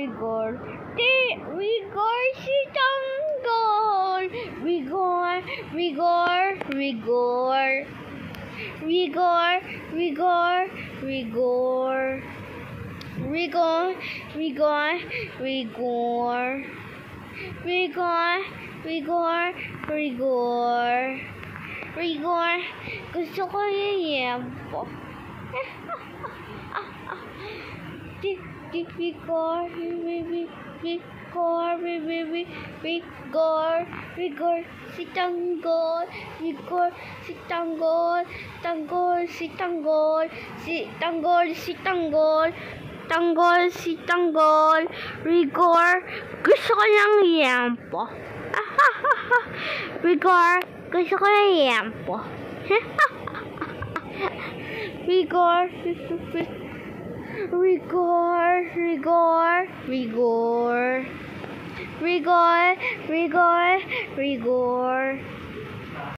rigor. Di, rigor. Rigor, rigor, rigor. Rigor, rigor, rigor. Rigor, rigor, rigor. Rigor, rigor, rigor. Rigor, gusto ko yung yempo. Di, di, rigor, rigor, rigor, rigor, rigor, rigor, si tanggol, rigor, si tanggol, tanggol, si tanggol, si tanggol, si tanggol, tanggol, si tanggol, rigor, gusto ko ng yempo. rigor, gusto ko ng yempo. rigor, rigor, rigor, rigor, rigor, rigor, rigor.